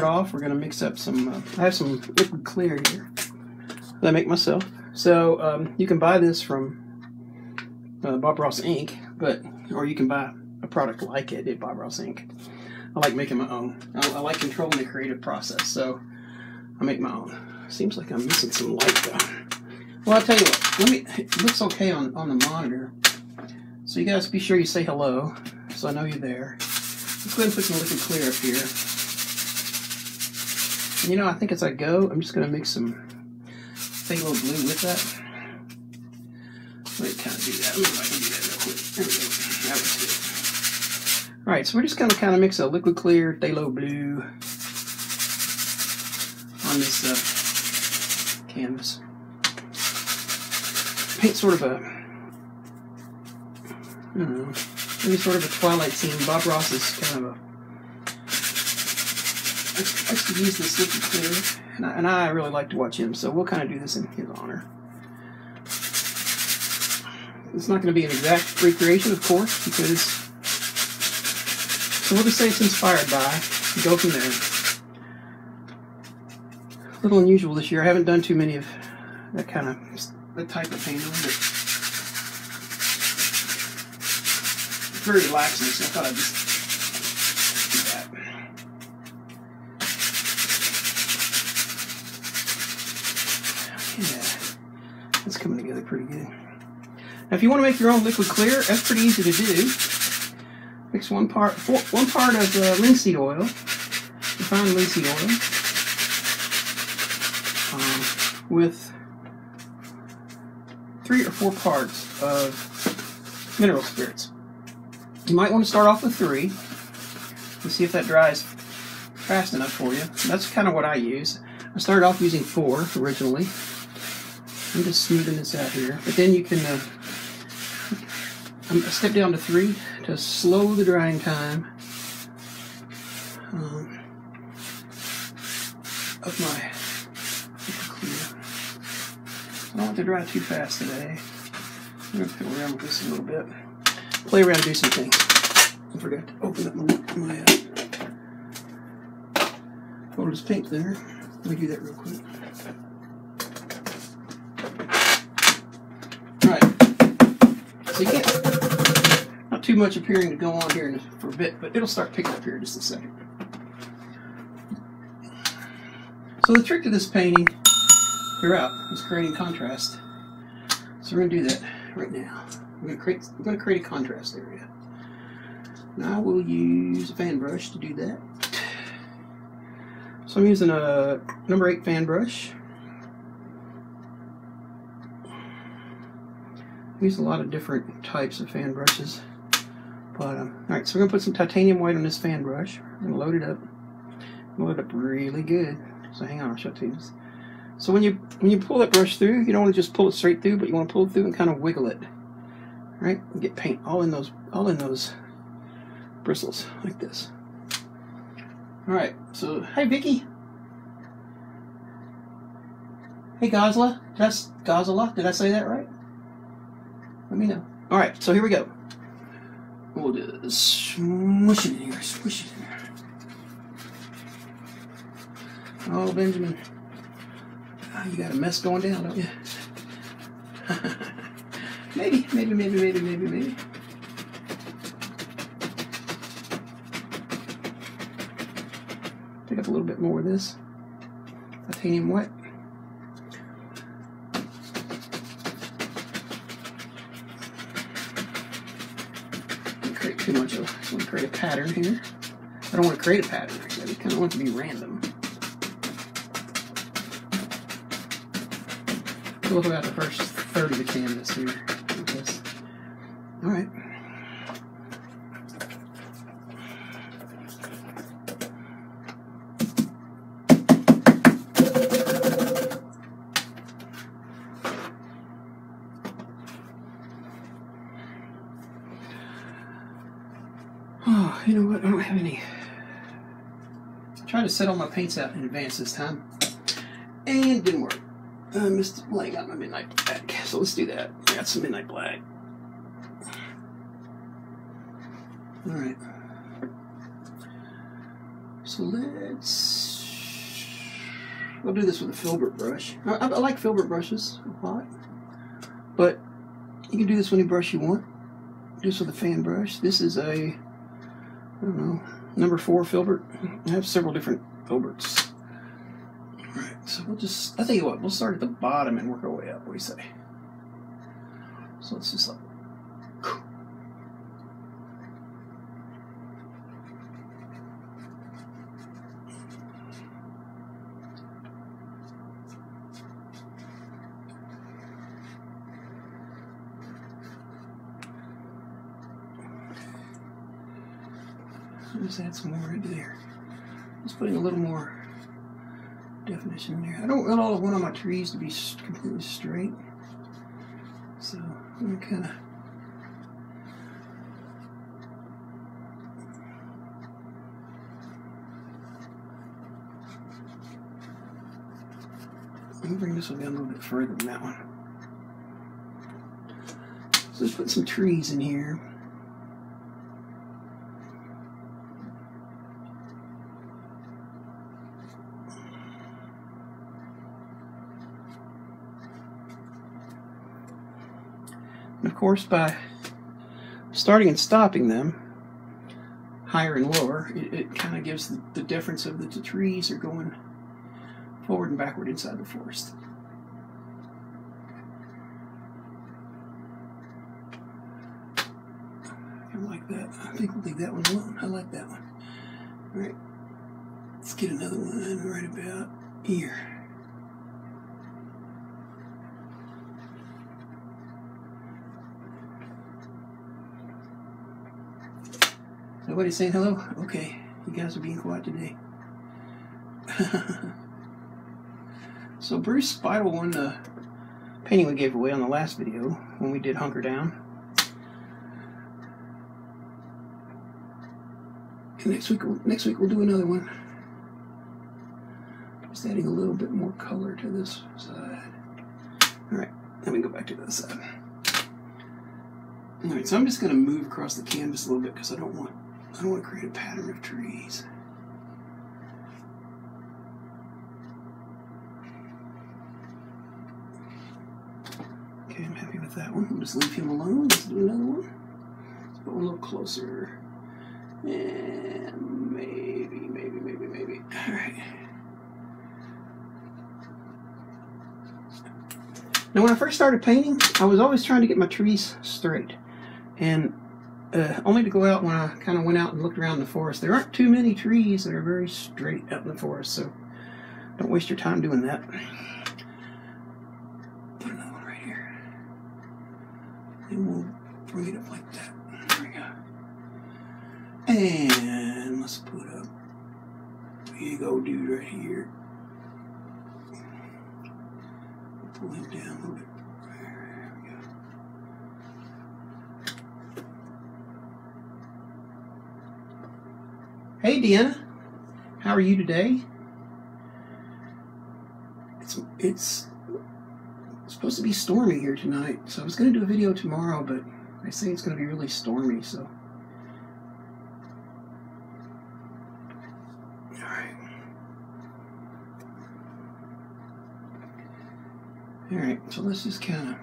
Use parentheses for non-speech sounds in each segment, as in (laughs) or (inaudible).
start off, we're going to mix up some, uh, I have some liquid clear here that I make myself. So um, you can buy this from uh, Bob Ross Inc., but, or you can buy a product like it at Bob Ross Inc. I like making my own. I, I like controlling the creative process, so I make my own. Seems like I'm missing some light though. Well, I'll tell you what, let me, it looks okay on, on the monitor. So you guys be sure you say hello, so I know you're there. Let's go ahead and put some liquid clear up here. You know, I think as I go, I'm just going to mix some phthalo blue with that. Let me kind of do that. If I can do that real quick. There we go. That was good. All right, so we're just going to kind of mix a liquid clear phthalo blue on this uh, canvas. Paint sort of a, I don't know, maybe sort of a twilight scene. Bob Ross is kind of a Like to use this liquid clear, and I, and I really like to watch him, so we'll kind of do this in his honor. It's not going to be an exact recreation, of course, because so we'll just say it's inspired by. Go from there. A little unusual this year. I haven't done too many of that kind of that type of painting, but it's very relaxing. So I thought I'd just Yeah, it's coming together pretty good. Now, if you want to make your own liquid clear, that's pretty easy to do. Mix one part, four, one part of uh, linseed oil, refined linseed oil, um, with three or four parts of mineral spirits. You might want to start off with three and see if that dries fast enough for you. That's kind of what I use. I started off using four originally. I'm just smoothing this out here. But then you can uh, step down to three to slow the drying time um, of my clear. I don't want to dry too fast today. I'm going to fiddle around with this a little bit. Play around do some things. I forgot to open up my, my uh, photos pink there. Let me do that real quick. So get not too much appearing to go on here for a bit, but it'll start picking up here in just a second. So the trick to this painting throughout is creating contrast. So we're to do that right now. We're going to create, we're to create a contrast area. Now we'll use a fan brush to do that. So I'm using a number 8 fan brush. Use a lot of different types of fan brushes. But, um, alright, so we're going to put some titanium white on this fan brush. We're going to load it up. Load it up really good. So hang on, I'll show it to you. So when you when you pull that brush through, you don't want to just pull it straight through, but you want to pull it through and kind of wiggle it. Right? And get paint all in those all in those bristles like this. Alright, so hey Vicky. Hey Gosla. That's Gosla. Did I say that right? Let me know. Alright, so here we go. We'll do this. Smush it in here. Squish it in here. Oh, Benjamin. Oh, you got a mess going down, don't you? (laughs) maybe, maybe, maybe, maybe, maybe, maybe. Pick up a little bit more of this. Titanium white. Too much of. I just want to create a pattern here. I don't want to create a pattern. I kind of want it to be random. We'll about the first third of the canvas here. All right. Set all my paints out in advance this time, and didn't work. Uh, I missed laying out my midnight black, (laughs) so let's do that. I got some midnight black. All right. So let's, we'll do this with a filbert brush. I, I like filbert brushes a lot, but you can do this with any brush you want. This with a fan brush. This is a, I don't know, number four filbert. I have several different filberts. Alright, so we'll just, I you what, we'll start at the bottom and work our way up. What do you say? So let's just like, just add some more into there. Just putting a little more definition in there. I don't want all of one of my trees to be completely straight. So I'm going to kind of Let me bring this one down a little bit further than that one. So let's put some trees in here. Course, by starting and stopping them, higher and lower, it, it kind of gives the, the difference of the, the trees are going forward and backward inside the forest. I like that. I think we'll leave that one alone. I like that one. All right. Let's get another one right about here. Nobody saying hello? Okay, you guys are being quiet today. (laughs) so Bruce Spital won the painting we gave away on the last video when we did Hunker Down. And next week, next week we'll do another one. Just adding a little bit more color to this side. All right, let me go back to the other side. All right, so I'm just going to move across the canvas a little bit because I don't want I want to create a pattern of trees. Okay, I'm happy with that one. Just leave him alone. Let's do another one. Let's put one a little closer. And maybe, maybe, maybe, maybe. All right. Now, when I first started painting, I was always trying to get my trees straight. And uh, only to go out when I kind of went out and looked around the forest. There aren't too many trees that are very straight up in the forest, so don't waste your time doing that. Put another one right here. And we'll bring it up like that. There we go. And let's put up, you go, dude, right here. Pull him down a little bit. Hey, Deanna. How are you today? It's it's supposed to be stormy here tonight, so I was going to do a video tomorrow, but I say it's going to be really stormy, so. Alright. Alright, so let's just kind of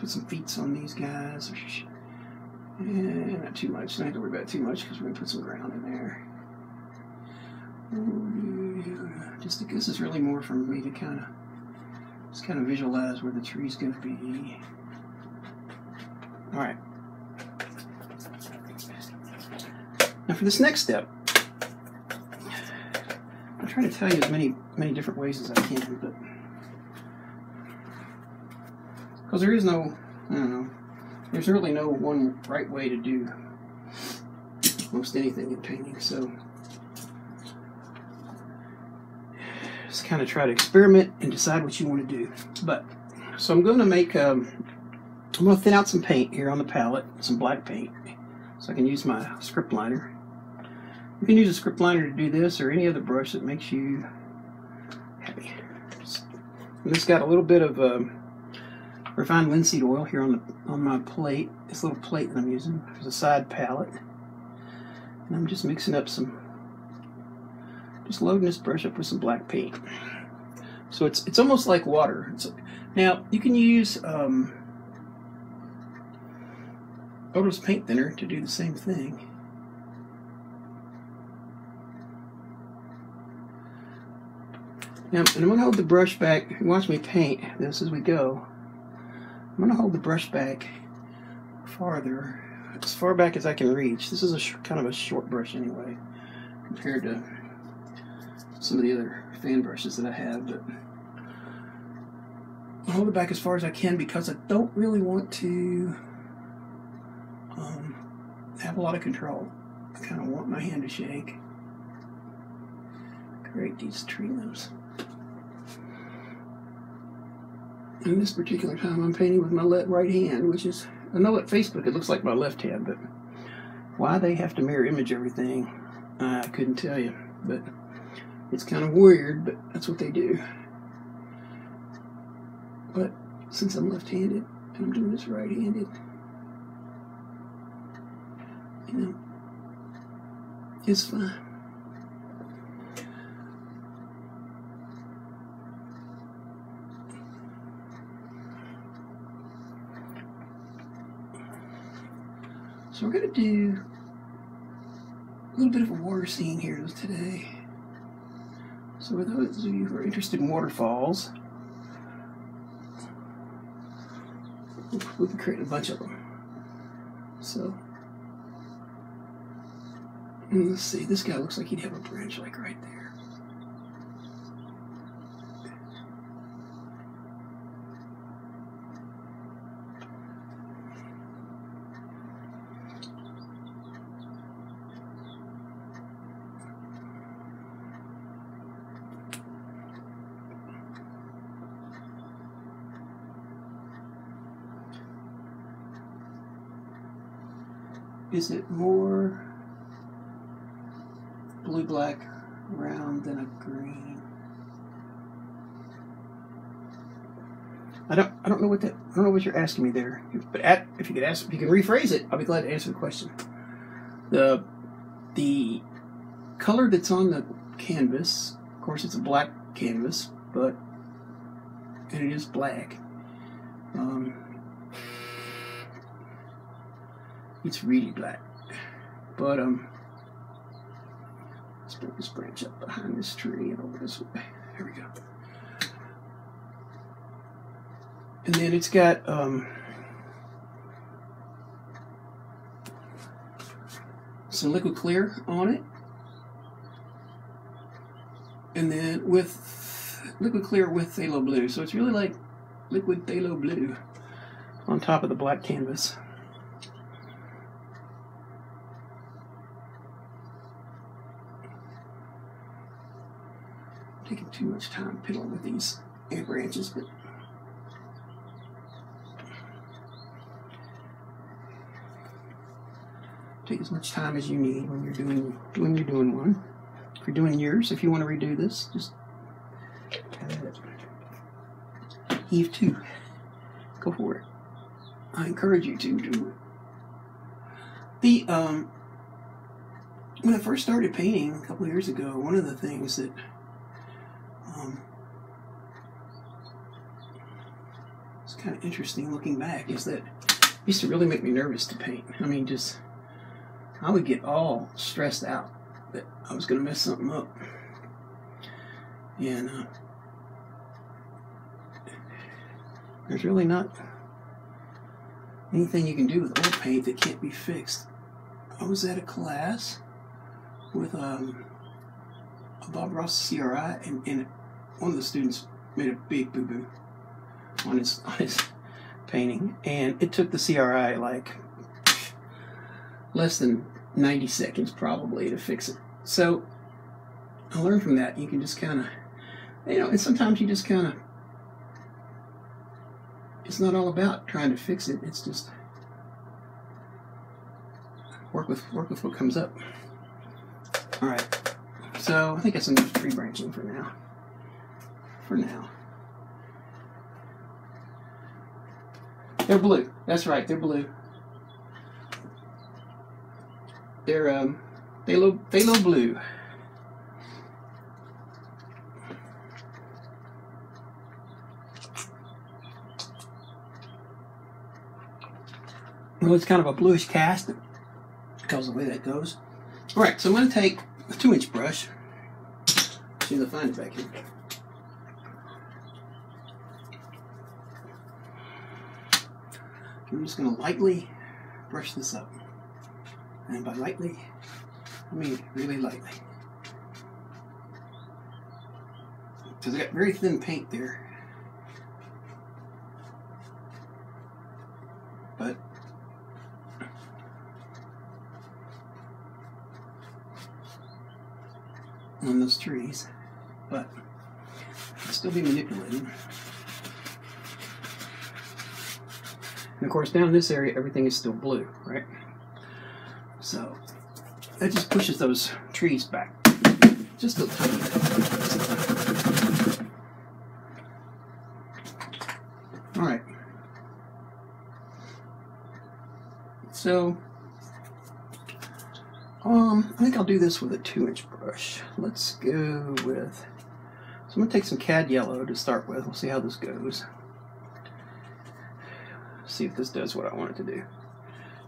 put some feet on these guys. And not too much. Don't have to worry about too much because we're going to put some ground in there. Just this is really more for me to kind of just kind of visualize where the tree's going to be. All right. Now for this next step, I'm trying to tell you as many many different ways as I can, but because there is no, I don't know, there's really no one right way to do most anything in painting, so just kind of try to experiment and decide what you want to do. But, so I'm going to make, um, I'm going to thin out some paint here on the palette, some black paint, so I can use my script liner. You can use a script liner to do this or any other brush that makes you happy. Just, this got a little bit of um, refined linseed oil here on the on my plate. This little plate that I'm using is a side palette. And I'm just mixing up some Just loading this brush up with some black paint. So it's it's almost like water. It's, now you can use um, odorless paint thinner to do the same thing. Now, and I'm going to hold the brush back. Watch me paint this as we go. I'm going to hold the brush back farther, as far back as I can reach. This is a kind of a short brush anyway, compared to some of the other fan brushes that I have. But I'll hold it back as far as I can because I don't really want to um, have a lot of control. I kind of want my hand to shake. Create these tree limbs. In this particular time, I'm painting with my left right hand, which is, I know at Facebook it looks like my left hand, but why they have to mirror image everything, I couldn't tell you. But it's kind of weird, but that's what they do. But since I'm left-handed and I'm doing this right-handed, you know, it's fine. So we're going to do a little bit of a water scene here today. So for those of you who are interested in waterfalls, we can create a bunch of them. So let's see, this guy looks like he'd have a branch like right there. Is it more blue-black round than a green? I don't. I don't know what that. I don't know what you're asking me there. But at, if you could ask, if you can rephrase it, I'll be glad to answer the question. The the color that's on the canvas, of course, it's a black canvas, but and it is black. Um, it's really black. But um let's bring this branch up behind this tree and over this way. Here we go. And then it's got um some liquid clear on it. And then with liquid clear with phthalo blue. So it's really like liquid phthalo blue on top of the black canvas. taking too much time piddling with these air branches, but take as much time as you need when you're doing when you're doing one. If you're doing yours, if you want to redo this, just heave two. Go for it. I encourage you to do it. The um, when I first started painting a couple years ago, one of the things that um, it's kind of interesting looking back is that it used to really make me nervous to paint. I mean, just I would get all stressed out that I was going to mess something up. And uh, there's really not anything you can do with oil paint that can't be fixed. I was at a class with um, a Bob Ross CRI, and, and one of the students made a big boo boo on his on his painting, and it took the CRI like less than 90 seconds probably to fix it. So I learned from that. You can just kind of, you know, and sometimes you just kind of. It's not all about trying to fix it. It's just work with work with what comes up. All right. So I think that's enough tree branching for now for now. They're blue. That's right, they're blue. They're um they look they look blue. Well, it's kind of a bluish cast because the way that goes. All right, so I'm going to take a two-inch brush. See the fine back here. I'm just going to lightly brush this up. And by lightly, I mean really lightly. Because I got very thin paint there. But on those trees, but I'll still be manipulating. And of course, down in this area, everything is still blue, right? So that just pushes those trees back just a tiny bit. All right. So, um, I think I'll do this with a two inch brush. Let's go with, so I'm gonna take some cad yellow to start with. We'll see how this goes. See if this does what I want it to do.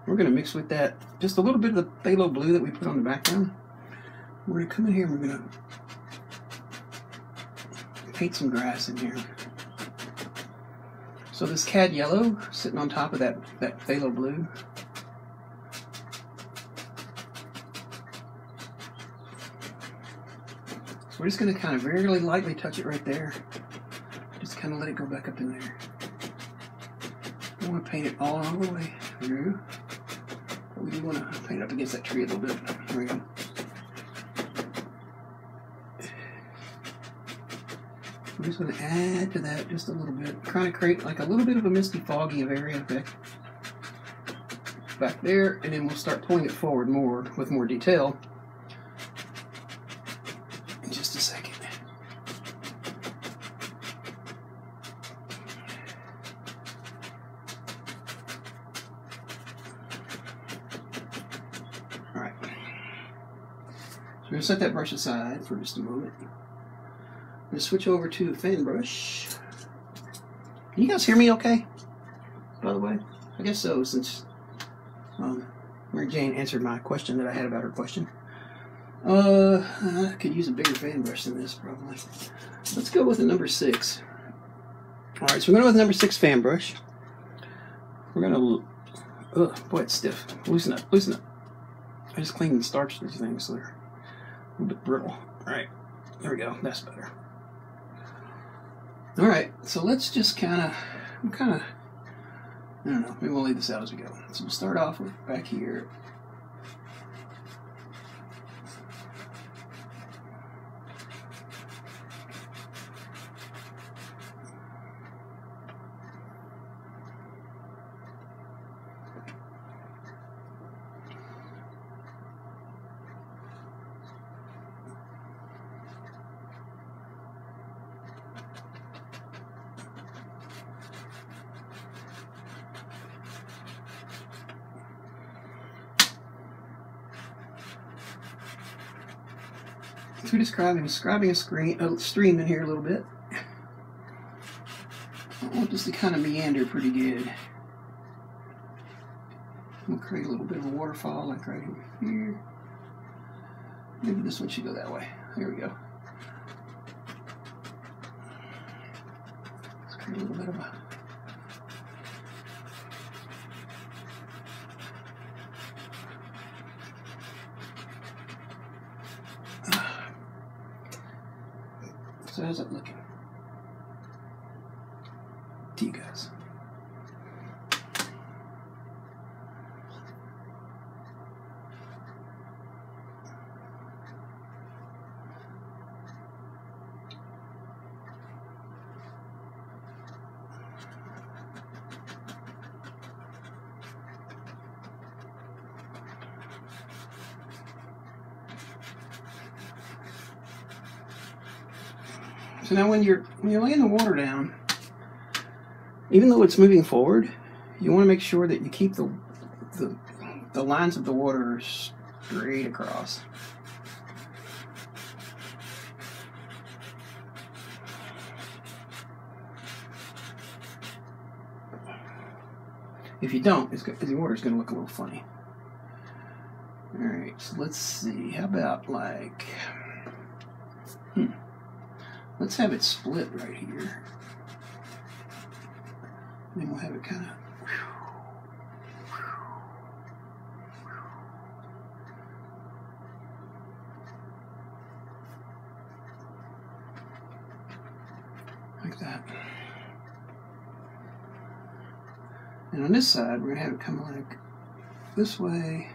We're gonna mix with that just a little bit of the phthalo blue that we put on the background. We're gonna come in here and we're gonna paint some grass in here. So this cad yellow sitting on top of that, that phthalo blue So we're just going to kind of very lightly touch it right there. Just kind of let it go back up in there. I want to paint it all the way through. But we do want to paint up against that tree a little bit. There we go. I'm just going to add to that just a little bit. Trying to create like a little bit of a misty, foggy area effect back there, and then we'll start pulling it forward more with more detail. I'm going to set that brush aside for just a moment. I'm going to switch over to fan brush. Can you guys hear me okay? By the way, I guess so, since um, Mary Jane answered my question that I had about her question. Uh, I could use a bigger fan brush than this, probably. Let's go with a number six. All right, so we're going to go with number six fan brush. We're going to, oh boy, it's stiff. Loosen up, loosen up. I just cleaned and starched these things, so they're a bit brittle. All right, there we go. That's better. All right, so let's just kind of, I'm kind of, I don't know, maybe we'll leave this out as we go. So we'll start off with back here. Describing, describing a, screen, a stream in here a little bit. I want this to kind of meander pretty good. I'm gonna create a little bit of a waterfall like right here. Maybe this one should go that way. There we go. Let's create a little bit of a So how's that looking? To you guys. So now when you're when you're laying the water down, even though it's moving forward, you want to make sure that you keep the the, the lines of the water straight across. If you don't, it's, the order's going to look a little funny. All right, so let's see. How about like, let's have it split right here. And Then we'll have it kind of. Like that. And on this side, we're going to have it come like this way.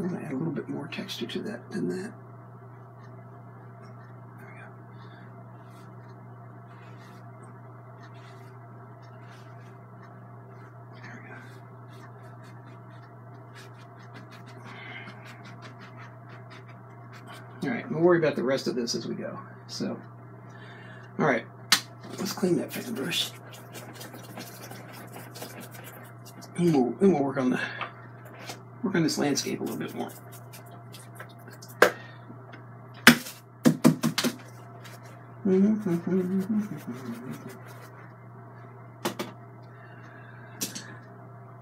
I'm going to add a little bit more texture to that than that. There we go. There we go. All right, we'll worry about the rest of this as we go. So, all right, let's clean that fan brush. And we'll, and we'll work on the work on this landscape a little bit more. (laughs)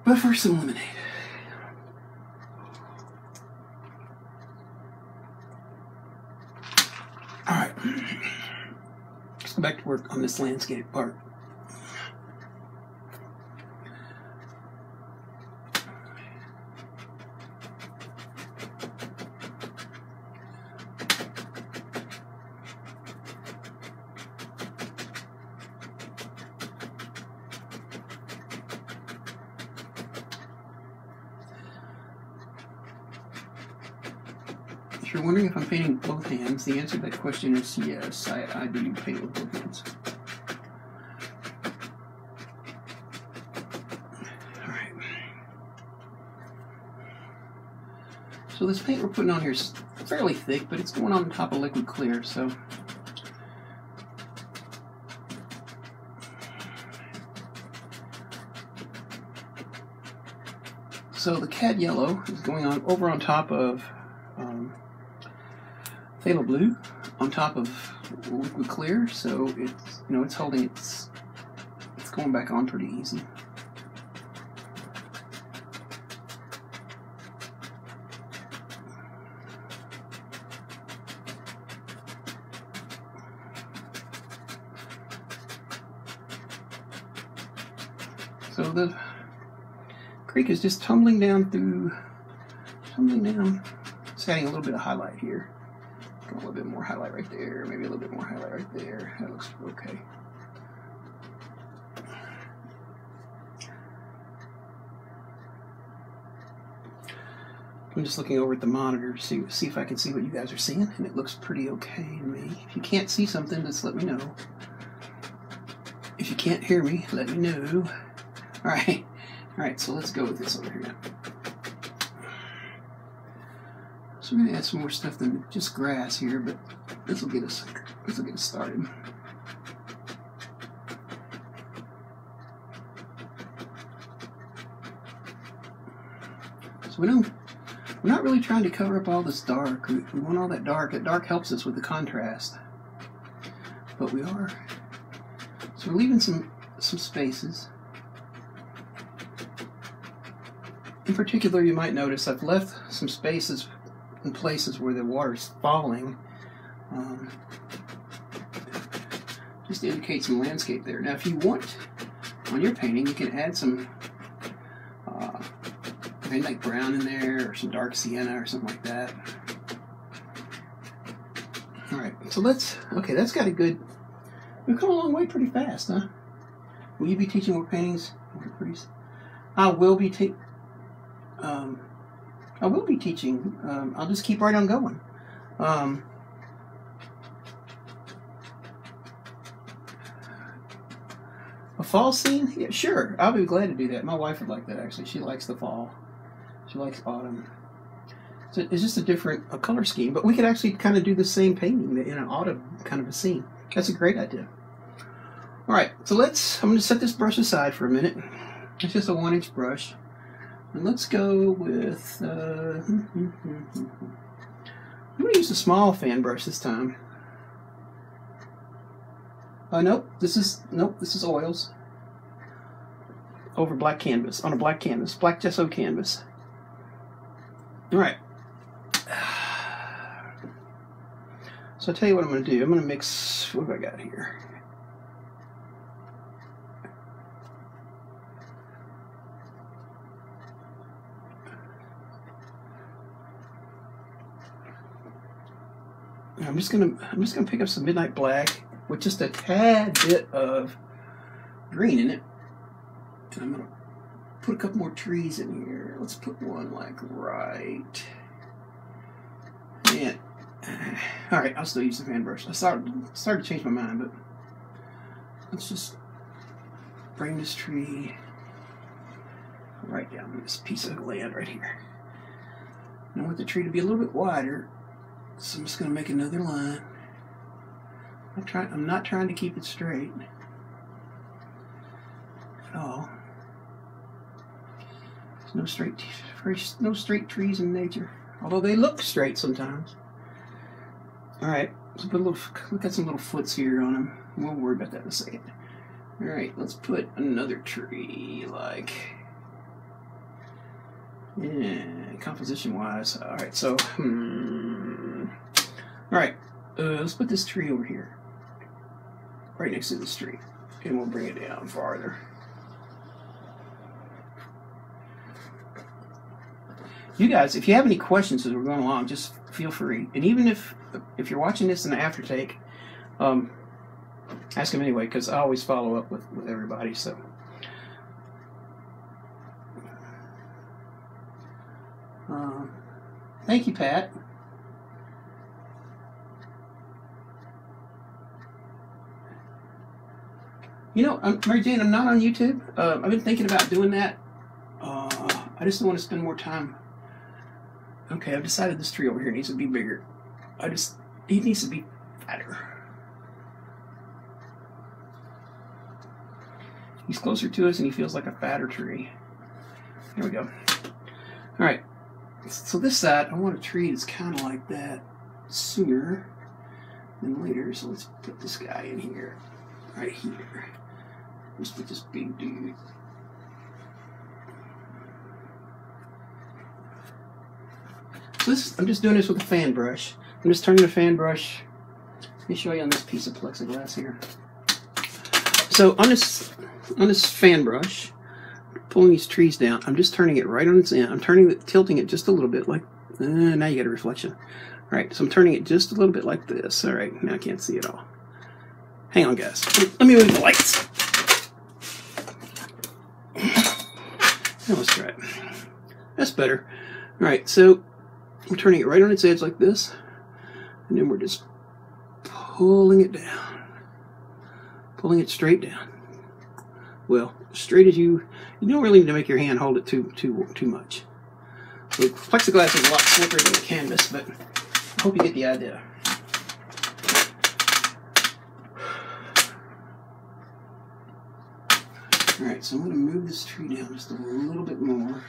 But first, some lemonade. All right, let's go back to work on this landscape part. The answer to that question is yes, I, I do paint with both hands. Alright. So this paint we're putting on here is fairly thick, but it's going on top of liquid clear, so So the cad yellow is going on over on top of phthalo blue, on top of liquid clear. So it's you know it's holding its it's going back on pretty easy. So the creek is just tumbling down through, tumbling down. Just adding a little bit of highlight here. More highlight right there, maybe a little bit more highlight right there. That looks okay. I'm just looking over at the monitor to see, see if I can see what you guys are seeing, and it looks pretty okay to me. If you can't see something, just let me know. If you can't hear me, let me know. All right. All right, so let's go with this over here now. So we're gonna add some more stuff than just grass here, but this will get us this will get us started. So we don't we're not really trying to cover up all this dark. We, we want all that dark. That dark helps us with the contrast. But we are so we're leaving some some spaces. In particular, you might notice I've left some spaces in places where the water's falling. Um, just to indicate some landscape there. Now, if you want, on your painting, you can add some uh, maybe like brown in there or some dark sienna or something like that. All right, so let's, okay, that's got a good, we've come a long way pretty fast, huh? Will you be teaching more paintings? I will be teaching um, I will be teaching. Um, I'll just keep right on going. Um, a fall scene? Yeah, sure. I'll be glad to do that. My wife would like that actually. She likes the fall. She likes autumn. So it's just a different a color scheme, but we could actually kind of do the same painting in an autumn kind of a scene. That's a great idea. All right, so let's. I'm going to set this brush aside for a minute. It's just a one-inch brush. And let's go with, uh, hmm, hmm, hmm, I'm going to use a small fan brush this time. Uh, nope, this is nope, this is oils over black canvas on a black canvas, black gesso canvas. All right. (sighs) So I'll tell you what I'm going to do. I'm going to mix. What have I got here? I'm just gonna I'm just gonna pick up some midnight black with just a tad bit of green in it. And I'm gonna put a couple more trees in here. Let's put one like right. And (sighs) all right, I'll still use the fan brush. I started started to change my mind, but let's just bring this tree right down this piece of land right here. I want the tree to be a little bit wider, so I'm just going to make another line. I'm trying. I'm not trying to keep it straight at all. There's no straight, no straight trees in nature, although they look straight sometimes. All right, let's put a little. Look at some little foots here on them. We'll worry about that in a second. All right, let's put another tree like. Yeah, composition wise. All right, so hmm. All right, uh, let's put this tree over here, right next to the tree, and we'll bring it down farther. You guys, if you have any questions as we're going along, just feel free. And even if if you're watching this in the aftertake, um, ask them anyway because I always follow up with with everybody. So. Uh, thank you, Pat. You know, um, Mary Jane, I'm not on YouTube. Uh, I've been thinking about doing that. Uh, I just don't want to spend more time Okay, I've decided this tree over here needs to be bigger. I just, he needs to be fatter. He's closer to us and he feels like a fatter tree. There we go. All right, so this side, I want a tree that's kind of like that sooner than later. So let's put this guy in here, right here. Let's put this big So this, I'm just doing this with a fan brush. I'm just turning the fan brush. Let me show you on this piece of plexiglass here. So on this on this fan brush, pulling these trees down, I'm just turning it right on its end. I'm turning it, tilting it just a little bit, like uh, now you get a reflection. All right, so I'm turning it just a little bit like this. All right, now I can't see it all. Hang on, guys. Let me move the lights. Now let's try it. That's better. All right, so I'm turning it right on its edge like this, and then we're just pulling it down, pulling it straight down. Well, straight as you, you don't really need to make your hand hold it too too too much. So plexiglass is a lot slicker than the canvas, but I hope you get the idea. Alright, so I'm going to move this tree down just a little bit more.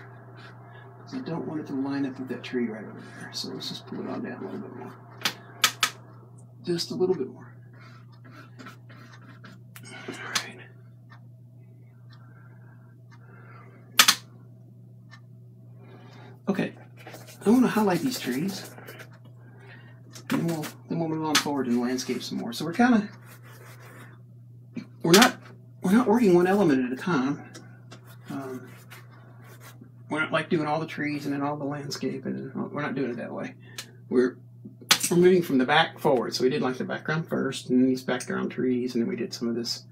I don't want it to line up with that tree right over there. So let's just pull it on down a little bit more. Just a little bit more. All right. Okay, I want to highlight these trees. Then we'll, then we'll move on forward and landscape some more. So we're kind of, we're not, we're not working one element at a time we're not like doing all the trees and then all the landscape, and we're not doing it that way. We're we're moving from the back forward. So we did like the background first, and these background trees, and then we did some of this,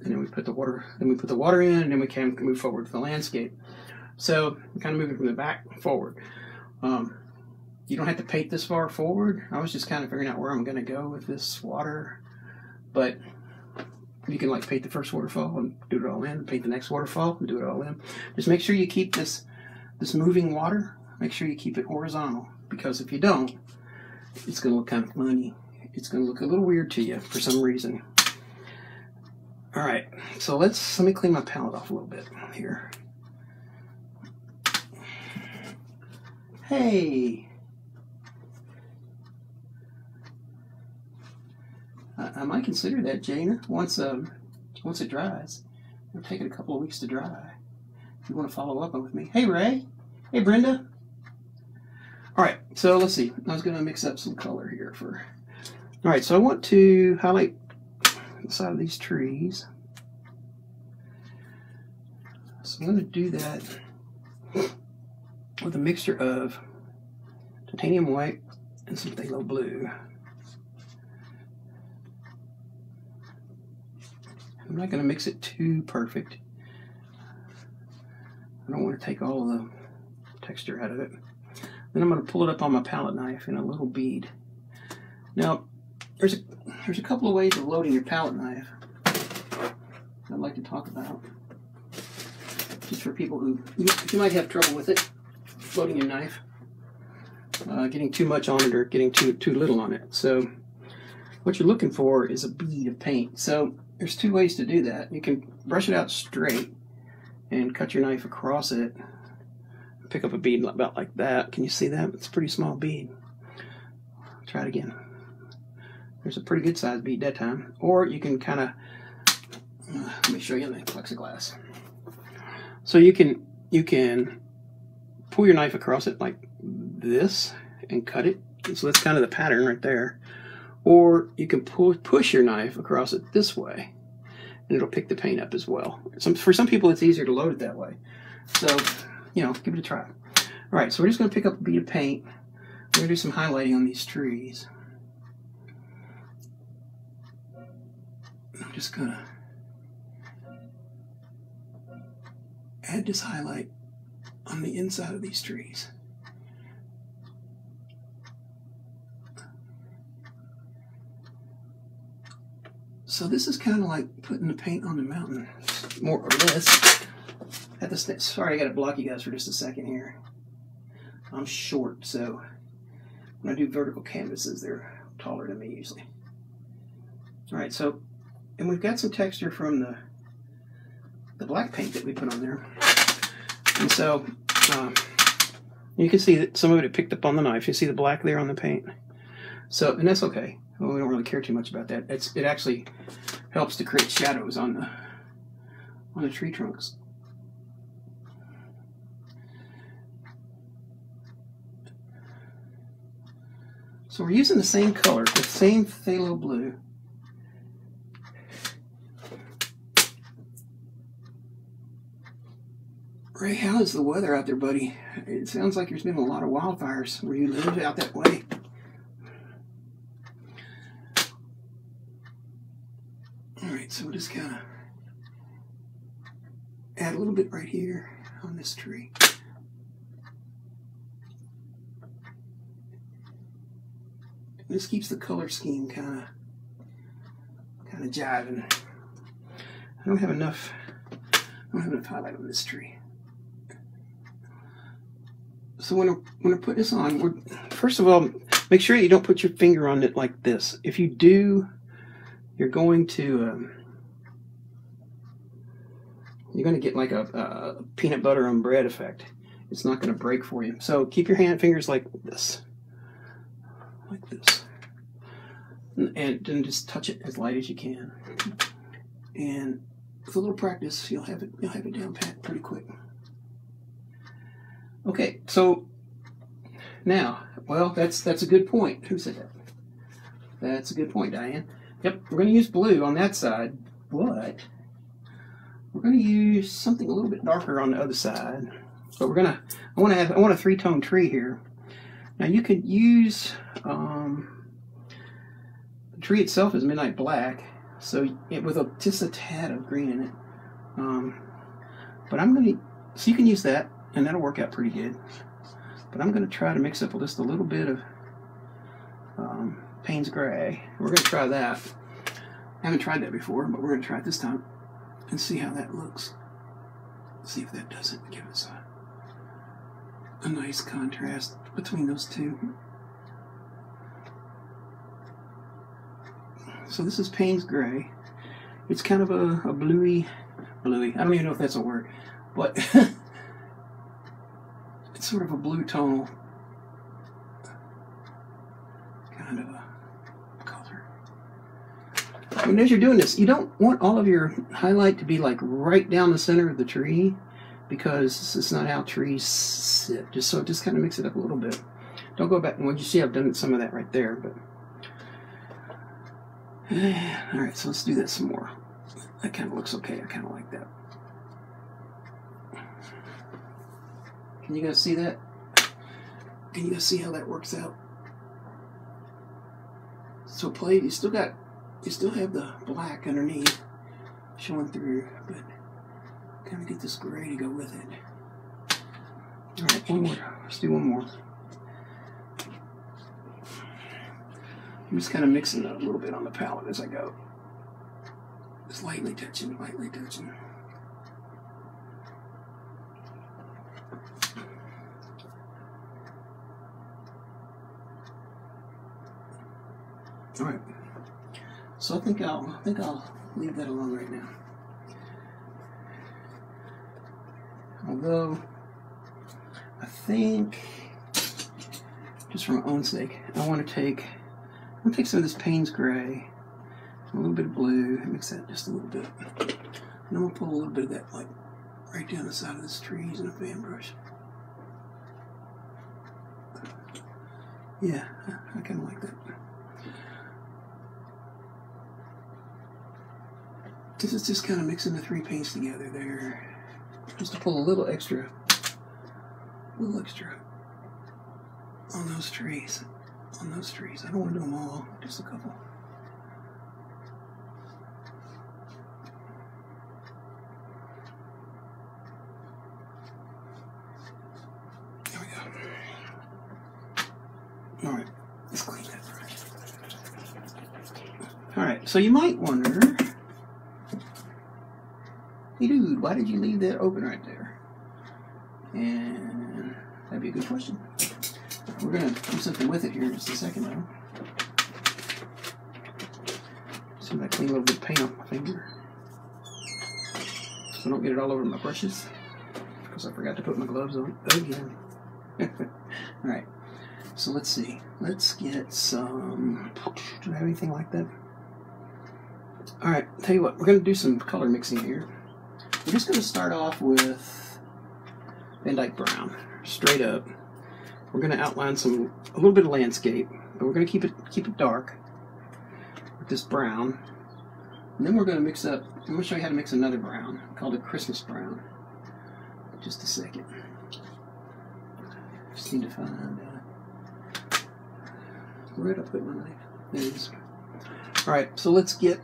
and then we put the water, then we put the water in, and then we can move forward to the landscape. So we're kind of moving from the back forward. Um, you don't have to paint this far forward. I was just kind of figuring out where I'm going to go with this water, but you can like paint the first waterfall and do it all in, paint the next waterfall and do it all in. Just make sure you keep this this moving water, make sure you keep it horizontal because if you don't, it's going to look kind of funny. It's going to look a little weird to you for some reason. All right, so let's let me clean my palette off a little bit here. Hey. I might consider that, Jana, once um, once it dries. It'll take it a couple of weeks to dry. If you want to follow up with me. Hey, Ray. Hey, Brenda. All right, so let's see. I was going to mix up some color here for. All right, so I want to highlight the side of these trees. So I'm going to do that with a mixture of titanium white and some phthalo blue. I'm not going to mix it too perfect. I don't want to take all the texture out of it. Then I'm going to pull it up on my palette knife in a little bead. Now, there's a, there's a couple of ways of loading your palette knife I'd like to talk about. Just for people who, you, you might have trouble with it, loading your knife, uh, getting too much on it or getting too, too little on it. So what you're looking for is a bead of paint. So there's two ways to do that. You can brush it out straight and cut your knife across it. Pick up a bead about like that. Can you see that? It's a pretty small bead. Try it again. There's a pretty good sized bead that time. Or you can kind of, let me show you the plexiglass. So you can you can pull your knife across it like this and cut it. So that's kind of the pattern right there. Or you can push your knife across it this way and it'll pick the paint up as well. Some, for some people, it's easier to load it that way. So, you know, give it a try. All right, so we're just going to pick up a bead of paint. We're going to do some highlighting on these trees. I'm just going to add this highlight on the inside of these trees. So this is kind of like putting the paint on the mountain, more or less. At the sorry, I got to block you guys for just a second here. I'm short, so when I do vertical canvases, they're taller than me usually. All right, so and we've got some texture from the the black paint that we put on there, and so um, you can see that some of it picked up on the knife. You see the black there on the paint. So and that's okay. Well, we don't really care too much about that. It's, it actually helps to create shadows on the on the tree trunks. So we're using the same color, the same phthalo blue. Ray, how is the weather out there, buddy? It sounds like there's been a lot of wildfires where you live out that way. So we'll just of add a little bit right here on this tree. This keeps the color scheme kind of kind of jiving. I don't have enough I don't have enough highlight on this tree. So when I, when I put this on, we're, first of all, make sure you don't put your finger on it like this. If you do, you're going to um, you're going to get like a, a, peanut butter on bread effect. It's not going to break for you. So keep your hand fingers like this, like this, and then just touch it as light as you can. And with a little practice, you'll have it you'll have it down pat pretty quick. Okay, so now, well, that's that's a good point. Who said that? That's a good point, Diane. Yep, we're going to use blue on that side, but we're going to use something a little bit darker on the other side. But we're going to, I want to have, I want a three-tone tree here. Now you could use, um, the tree itself is midnight black, so it with a, just a tad of green in it. Um, but I'm going to, so you can use that, and that'll work out pretty good. But I'm going to try to mix up with just a little bit of um, Payne's Gray. We're going to try that. I haven't tried that before, but we're going to try it this time and see how that looks. See if that doesn't give us a, a nice contrast between those two. So this is Payne's Gray. It's kind of a, a bluey, bluey, I don't even know if that's a word, but (laughs) it's sort of a blue tonal kind of a color. And as you're doing this, you don't want all of your highlight to be like right down the center of the tree because this is not how trees sit. Just so just kind of mix it up a little bit. Don't go back. Well, you see I've done some of that right there, but (sighs) all right. So let's do that some more. That kind of looks okay. I kind of like that. Can you guys see that? Can you guys see how that works out? So play. You still got. You still have the black underneath showing through, but kind of get this gray to go with it. All right, one more. Let's do one more. I'm just kind of mixing a little bit on the palette as I go. Just lightly touching, lightly touching. All right. So I think I'll I think I'll leave that alone right now. Although I think just for my own sake, I want to take I'm gonna take some of this Payne's gray, a little bit of blue, mix that just a little bit. And I'm gonna pull a little bit of that like right down the side of this tree using a fan brush. Yeah, I kind of like that. This is just kind of mixing the three paints together there. Just to pull a little extra, a little extra on those trees. On those trees. I don't want to do them all, just a couple. All right, let's clean that. All right, so you might wonder, dude, why did you leave that open right there? And that'd be a good question. We're gonna do something with it here in just a second though. See if I clean a little bit of paint off my finger. So I don't get it all over my brushes. Because I forgot to put my gloves on again. (laughs) Alright. So let's see. Let's get some do I have anything like that? Alright, tell you what, we're gonna do some color mixing here. We're just gonna start off with Van Dyke Brown. Straight up. We're going to outline some a little bit of landscape, but we're going to keep it keep it dark with this brown. And then we're going to mix up. I'm going to show you how to mix another brown called a Christmas brown. Just a second. Just need to find. Uh, where did I put my knife? There it is. All right, so let's get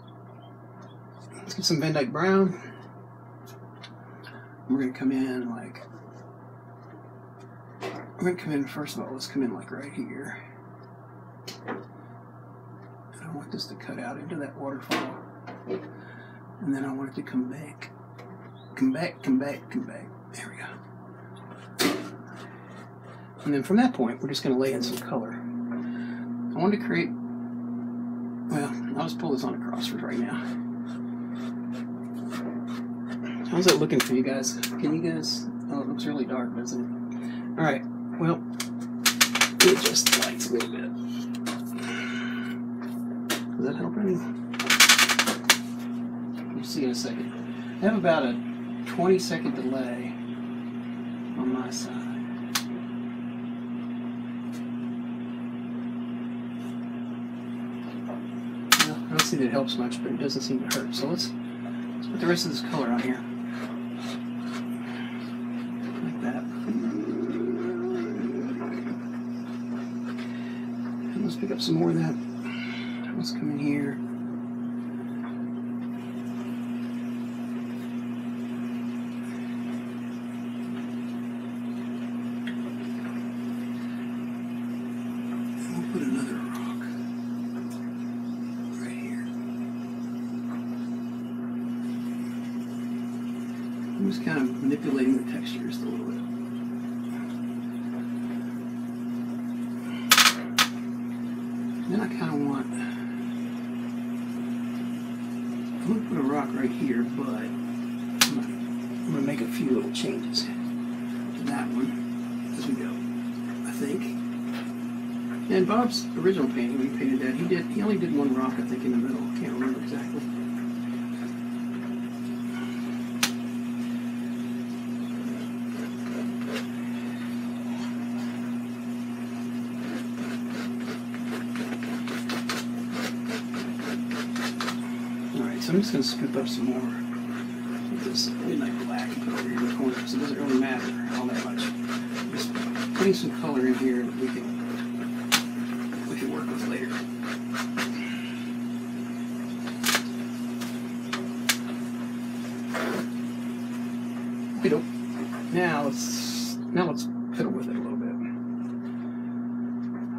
let's get some Van Dyke brown. We're to come in like we're gonna come in first of all. Let's come in like right here. And I want this to cut out into that waterfall, and then I want it to come back, come back, come back, come back. There we go. And then from that point, we're just gonna lay in some color. I want to create. Well, I'll just pull this on across for right now. How's that looking for you guys? Can you guys? Oh, it looks really dark, doesn't it? All right. Well, it just lights a little bit. Does that help any? You'll see in a second. I have about a 20 second delay on my side. I don't see that it helps much, but it doesn't seem to hurt. So let's, let's put the rest of this color on here. Like that. And let's pick up some more of that. Let's come in here. And we'll put another rock right here. I'm just kind of manipulating the textures a little bit. Then I kind of want, I'm going to put a rock right here, but I'm going to, I'm going to make a few little changes to that one as we go, I think. And Original painting, he painted that, he did he only did one rock, I think, in the middle. I can't remember exactly. So I'm just going to scoop up some more of this midnight black and put over here in the corner because it doesn't really matter all that much. Just putting some color in here we can we with later. Okay, dope. Now let's now let's fiddle with it a little bit.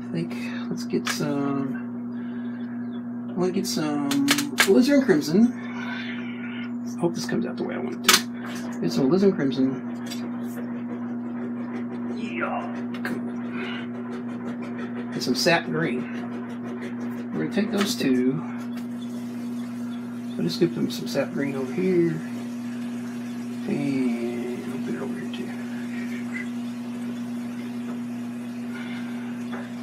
I think let's get some. To get some alizarin crimson. I hope this comes out the way I want it to. Get some alizarin crimson. Yeah. And some sap green. We're gonna take those two. I just give them some sap green over here. And I'll put it over here too.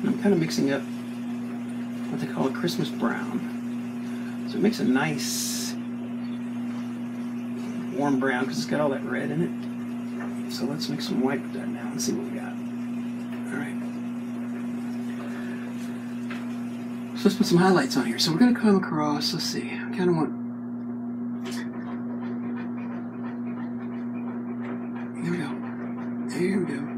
I'm kind of mixing up what they call a Christmas brown. So it makes a nice warm brown because it's got all that red in it. So let's make some white with that now and see what we got. Alright. Let's put some highlights on here. So we're going to come across, let's see, I kind of want. There we go. There we go.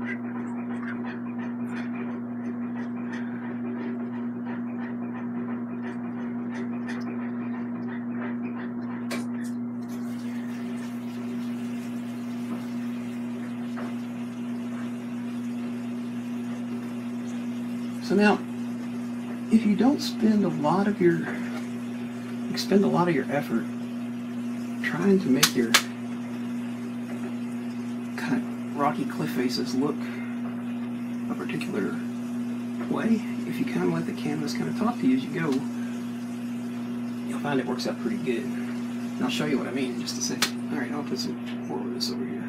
So now, if you don't spend a lot of your, expend a lot of your effort trying to make your kind of rocky cliff faces look a particular way, if you kind of let the canvas kind of talk to you as you go, you'll find it works out pretty good. And I'll show you what I mean in just a second. All right, I'll put some more of this over here.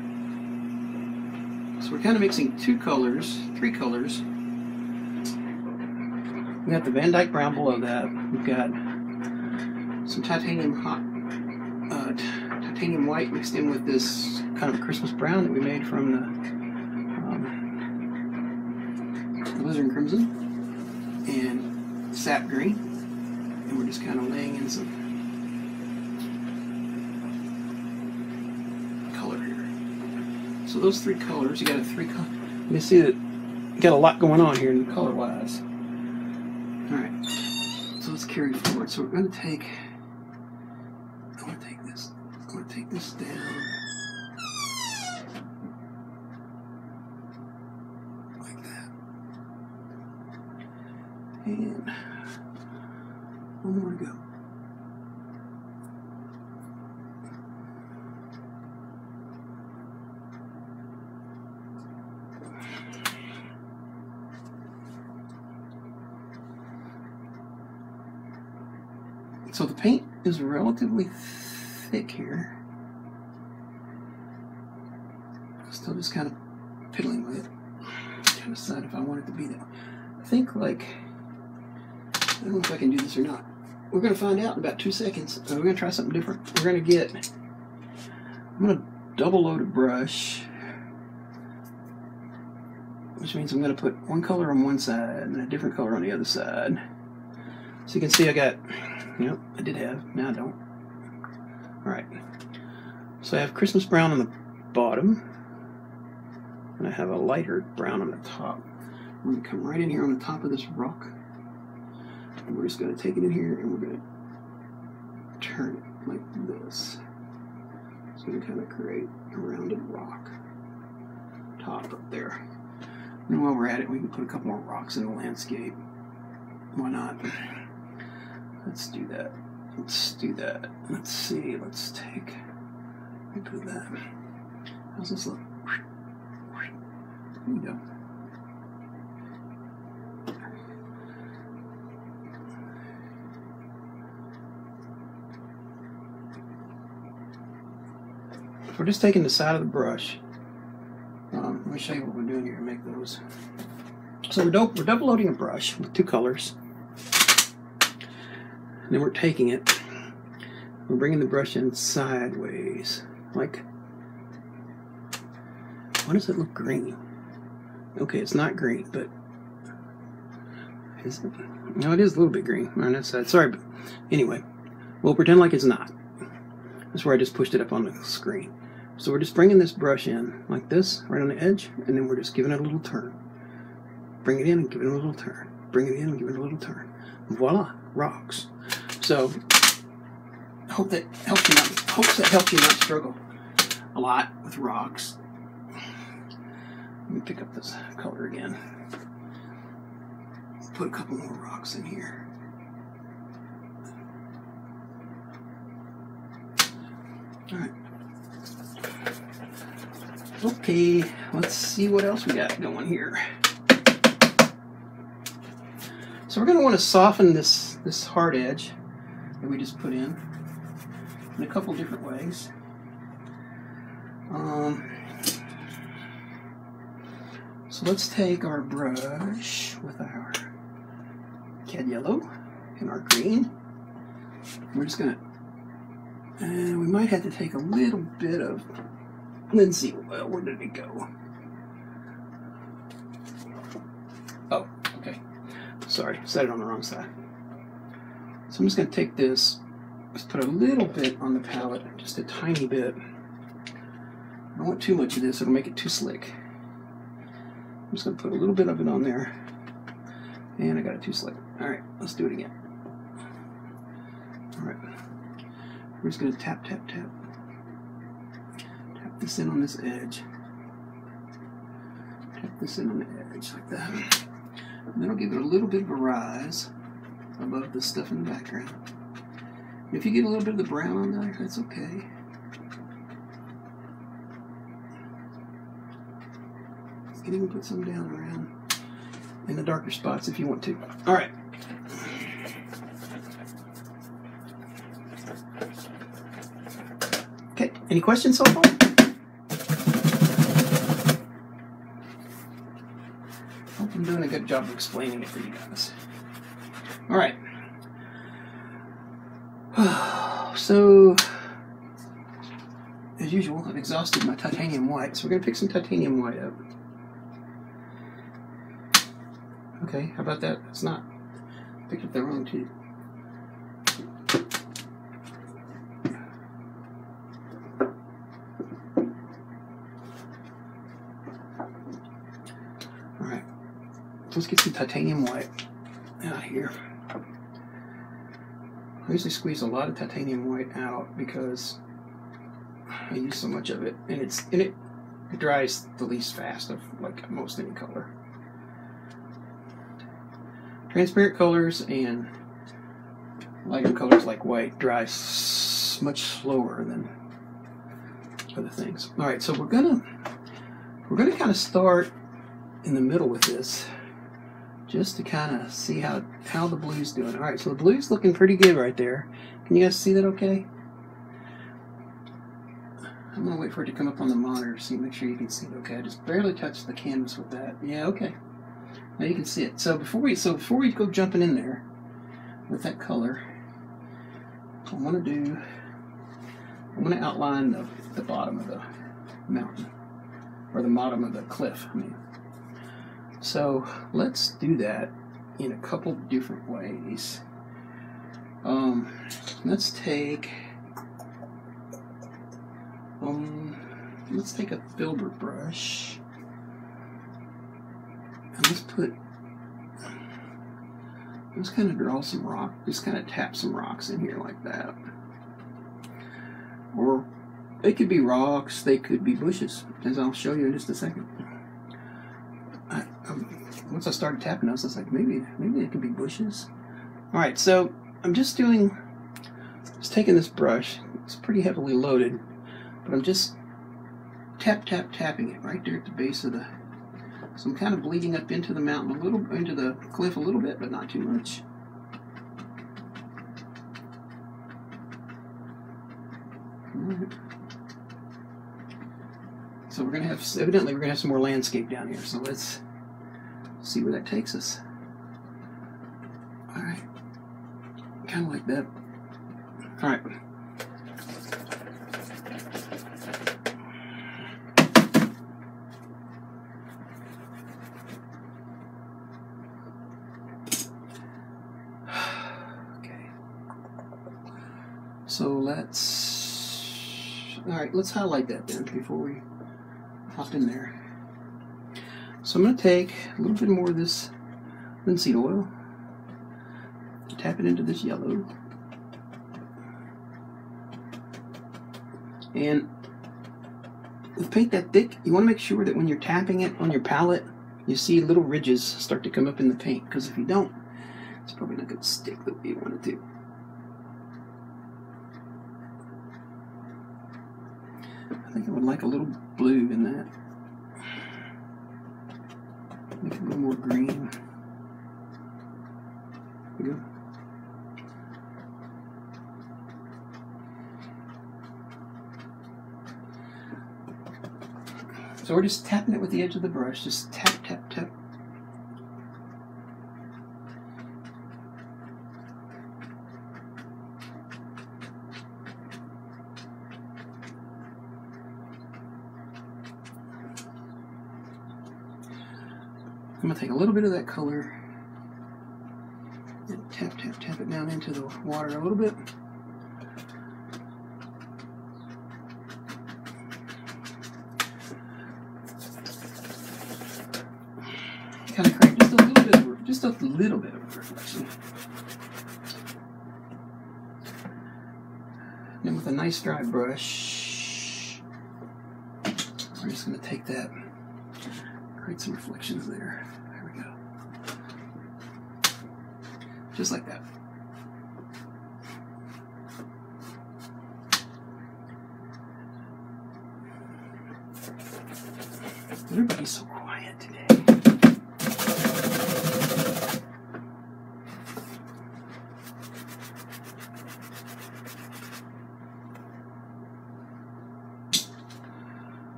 So we're kind of mixing two colors, three colors. We got the Van Dyke brown below that. We've got some titanium hot, uh, titanium white mixed in with this kind of Christmas brown that we made from the um, alizarin crimson and sap green. And we're just kind of laying in some color here. So those three colors, you got a three color. You see that you got a lot going on here in the color wise. So let's forward. So we're going to take, I'm going to take this, I'm going to take this down. Like that. And one more to go. So the paint is relatively thick here. Still just kind of piddling with it. Trying to decide if I want it to be that. I think like, I don't know if I can do this or not. We're going to find out in about two seconds. Uh, we're going to try something different. We're going to get, I'm going to double load a brush. Which means I'm going to put one color on one side and a different color on the other side. So you can see I got, yep, I did have, now I don't. Alright, so I have Christmas brown on the bottom, and I have a lighter brown on the top. I'm going to come right in here on the top of this rock, and we're just going to take it in here and we're going to turn it like this. It's going to kind of create a rounded rock top up there. And while we're at it, we can put a couple more rocks in the landscape. Why not? Let's do that. Let's do that. Let's see. Let's take. At that. How's this look? There you go. We're just taking the side of the brush. Um, let me show you what we're doing here to make those So we're, we're double loading a brush with two colors. And then we're taking it, we're bringing the brush in sideways, like, why does it look green? Okay, it's not green, but is it? No, it is a little bit green on that side. Sorry, but anyway, we'll pretend like it's not. That's where I just pushed it up on the screen. So we're just bringing this brush in like this, right on the edge, and then we're just giving it a little turn. Bring it in and give it a little turn. Bring it in and give it a little turn. Voila, rocks. So hope that helps you not hope that helps you not struggle a lot with rocks. Let me pick up this color again. Put a couple more rocks in here. All right. Okay, let's see what else we got going here. So we're going to want to soften this, this hard edge that we just put in in a couple different ways. Um, so let's take our brush with our cad yellow and our green. We're just to, and we might have to take a little bit of linseed, well, where did it go? Oh, okay. Sorry, set it on the wrong side. So I'm just going to take this, just put a little bit on the palette, just a tiny bit. I don't want too much of this, it'll make it too slick. I'm just going to put a little bit of it on there. And I got it too slick. Alright, let's do it again. Alright. We're just going to tap, tap, tap Tap this in on this edge. Tap this in on the edge like that. And then I'll give it a little bit of a rise above the stuff in the background. If you get a little bit of the brown on there, that's okay. You can even put some down around in the darker spots if you want to. All right. Okay, any questions so far? Hope I'm doing a good job of explaining it for you guys. All right. (sighs) So, as usual, I've exhausted my titanium white, so we're going to pick some titanium white up. Okay, how about that? It's not. Picked up the wrong tube. Alright, let's get some titanium white out here. I usually squeeze a lot of titanium white out because I use so much of it, and it's and it, it dries the least fast of like most any color. Transparent colors and lighter colors like white dry much slower than other things. All right, so we're gonna we're gonna kind of start in the middle with this just to kind of see how, how the blue's doing. All right, so the blue's looking pretty good right there. Can you guys see that okay? I'm going to wait for it to come up on the monitor to see, make sure you can see it okay. I just barely touched the canvas with that. Yeah, okay. Now you can see it. So before we so before we go jumping in there with that color, I want to do I'm to outline the, the bottom of the mountain or the bottom of the cliff. I mean, so let's do that in a couple different ways. Um, let's take um, let's take a filbert brush and let's put let's kind of draw some rock, just kind of tap some rocks in here like that. Or they could be rocks, they could be bushes, as I'll show you in just a second once I started tapping, I was like, maybe, maybe it could be bushes. All right, so I'm just doing, just taking this brush. It's pretty heavily loaded, but I'm just tap, tap, tapping it right there at the base of the. So I'm kind of bleeding up into the mountain a little, into the cliff a little bit, but not too much. So we're gonna have, evidently we're gonna have some more landscape down here. So let's see where that takes us. All right, kind of like that. All right. (sighs) So let's, all right, let's highlight that then before we hop in there. So I'm going to take a little bit more of this linseed oil, tap it into this yellow, and with paint that thick, you want to make sure that when you're tapping it on your palette, you see little ridges start to come up in the paint, because if you don't, it's probably not going to stick the way you want it to. I think I would like a little blue in that. Make a little more green. There we go. So we're just tapping it with the edge of the brush. Just tap, tap, tap. Take a little bit of that color and tap, tap, tap it down into the water a little bit. Kind of create just a little bit of, just a little bit of reflection. Then with a nice dry brush, we're just going to take that create some reflections there. There we go. Just like that. Everybody's so quiet today.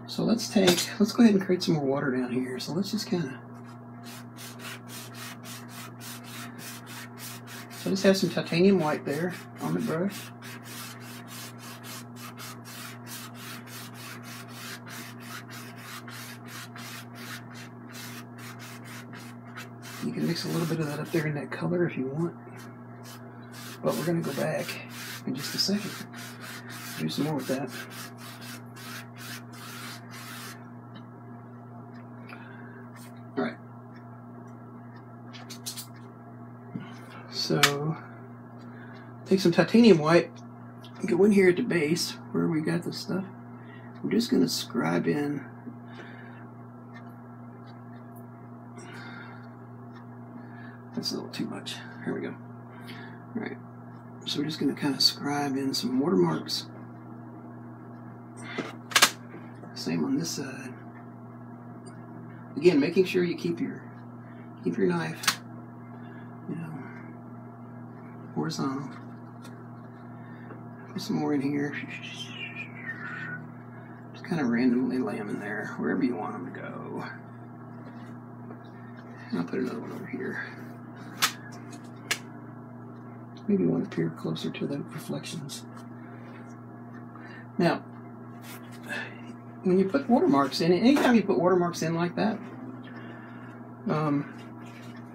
So let's take, let's go ahead and create some more water down here. So let's just kind of, just have some titanium white there on the brush. You can mix a little bit of that up there in that color if you want. But we're going to go back in just a second. Do some more with that. Alright. So, take some titanium white, go in here at the base where we got this stuff. I'm just going to scribe in That's a little too much. Here we go. Alright. So we're just going to kind of scribe in some watermarks. Same on this side. Again, making sure you keep your keep your knife, you know, horizontal. Put some more in here. Just kind of randomly lay them in there, wherever you want them to go. And I'll put another one over here. Maybe one up here closer to the reflections. Now, when you put watermarks in, it anytime you put watermarks in like that, um,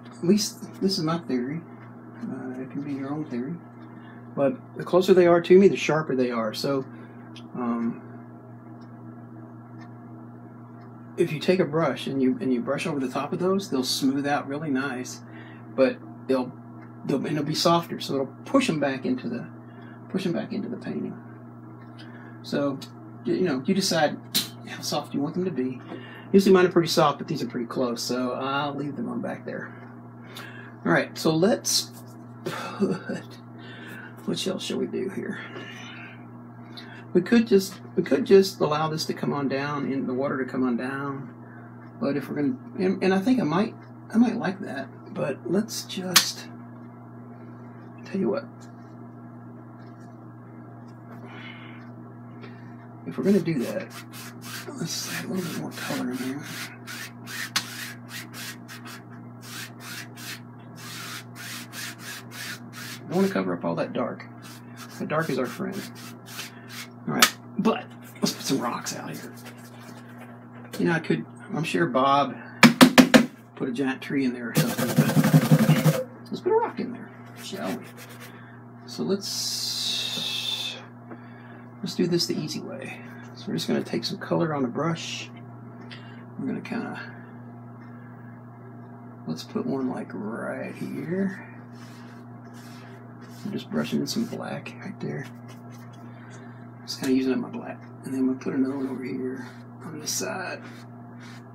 at least this is my theory. Be your own theory, but the closer they are to me, the sharper they are. So, um, if you take a brush and you and you brush over the top of those, they'll smooth out really nice, but they'll they'll and it'll be softer, so it'll push them back into the push them back into the painting. So, you know, you decide how soft you want them to be. Usually mine are pretty soft, but these are pretty close, so I'll leave them on back there. All right, so let's put, what else shall we do here? We could just, we could just allow this to come on down, in the water to come on down, but if we're gonna, and, and I think I might, I might like that, but let's just, tell you what, if we're to do that, let's add a little bit more color in here. don't want to cover up all that dark. The dark is our friend. All right, but let's put some rocks out here. You know, I could, I'm sure Bob put a giant tree in there or something, but let's put a rock in there, shall we? So let's, let's do this the easy way. So we're just going to take some color on a brush. We're going to kind of, let's put one like right here. I'm just brushing in some black right there. Just kind of using up my black. And then we'll put another one over here on this side,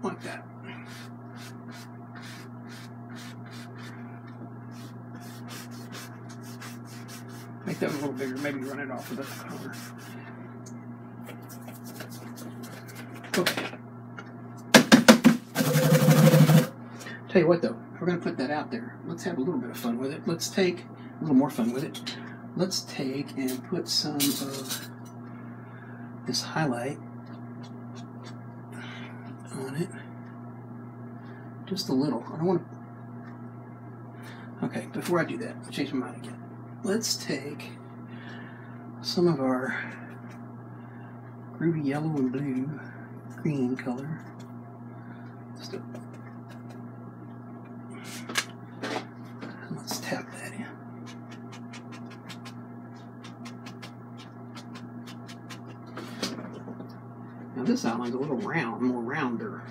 like that. Make that a little bigger, maybe run it off with a color. Okay. Tell you what though, we're going to put that out there. Let's have a little bit of fun with it. Let's take little more fun with it. Let's take and put some of this highlight on it. Just a little. I don't want to. Okay, before I do that, I'll change my mind again. Let's take some of our groovy yellow and blue green color. A Let's tap that in. Now this outline's a little round, more rounder.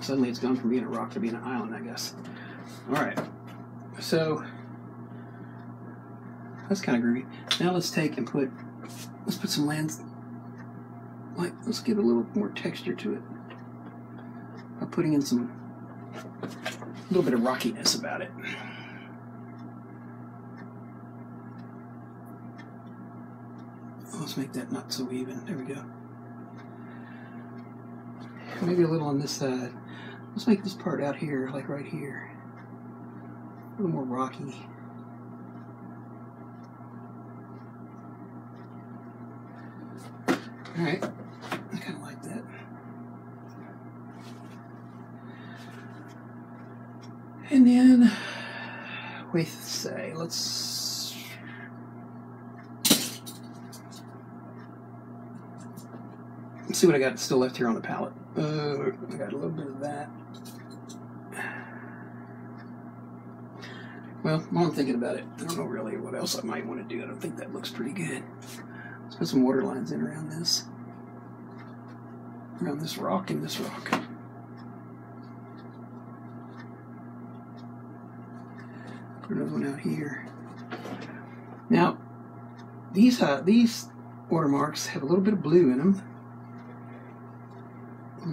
Suddenly it's gone from being a rock to being an island, I guess. Alright, so that's kind of groovy. Now let's take and put, let's put some lands, like, let's give a little more texture to it by putting in some a little bit of rockiness about it. Make that not so even. There we go. Maybe a little on this side. Let's make this part out here, like right here, a little more rocky. All right, I kind of like that. And then we say, let's let's see what I got still left here on the palette. Uh, I got a little bit of that. Well, while I'm thinking about it, I don't know really what else I might want to do. I don't think that looks pretty good. Let's put some water lines in around this. Around this rock and this rock. Put another one out here. Now, these uh, these watermarks have a little bit of blue in them.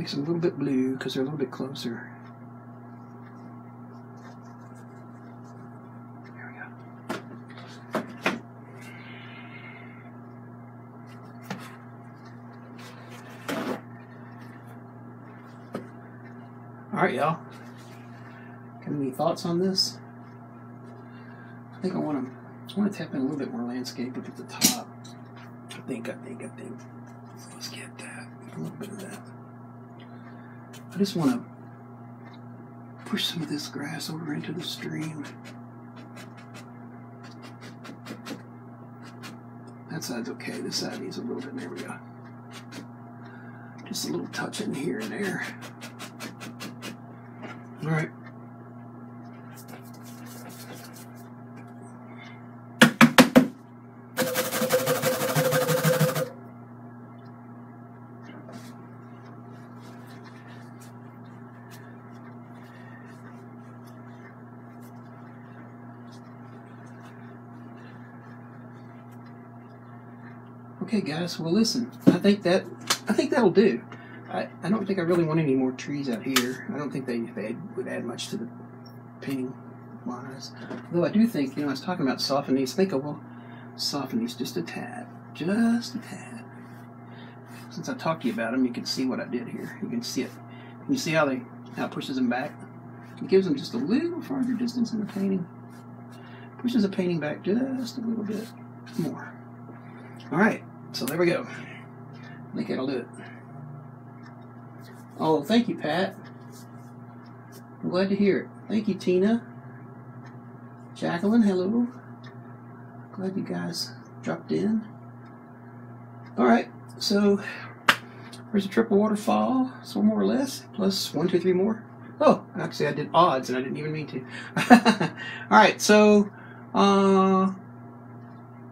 I'll make them a little bit blue because they're a little bit closer. There we go. All right, y'all. Got any thoughts on this? I think I want to. I want to tap in a little bit more landscape up at the top. I think. I think. I think. Let's get that. A little bit of that. I just want to push some of this grass over into the stream. That side's okay. This side needs a little bit. There we go. Just a little touch in here and there. All right. Okay, guys. Well, listen. I think that I think that'll do. I, I don't think I really want any more trees out here. I don't think they, they would add much to the painting wise. Though I do think, you know, I was talking about softening these. Think I will soften these just a tad. Just a tad. Since I talked to you about them, you can see what I did here. You can see it. You see how they how it pushes them back? It gives them just a little farther distance in the painting. Pushes the painting back just a little bit more. All right, so there we go. I think that'll do it. Oh, thank you, Pat. I'm glad to hear it. Thank you, Tina. Jacqueline, hello. Glad you guys dropped in. All right, so there's a triple waterfall, so more or less, plus one, two, three more. Oh, actually, I did odds and I didn't even mean to. (laughs) All right, so uh,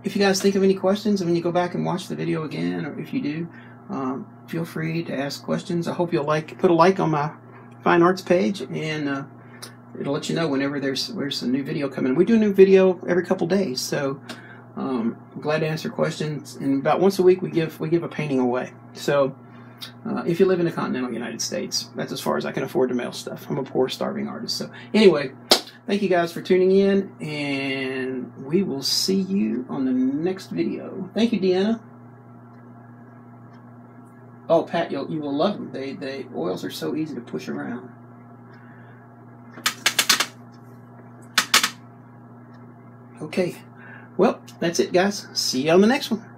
if you guys think of any questions when you go back and watch the video again, or if you do, um, feel free to ask questions. I hope you'll like put a like on my fine arts page, and uh, it'll let you know whenever there's there's a new video coming. We do a new video every couple days, so um, I'm glad to answer questions. And about once a week, we give we give a painting away. So. Uh, if you live in the continental United States, that's as far as I can afford to mail stuff. I'm a poor, starving artist. So, anyway, thank you guys for tuning in, and we will see you on the next video. Thank you, Deanna. Oh, Pat, you'll, you will love them. They, they oils are so easy to push around. Okay, well, that's it, guys. See you on the next one.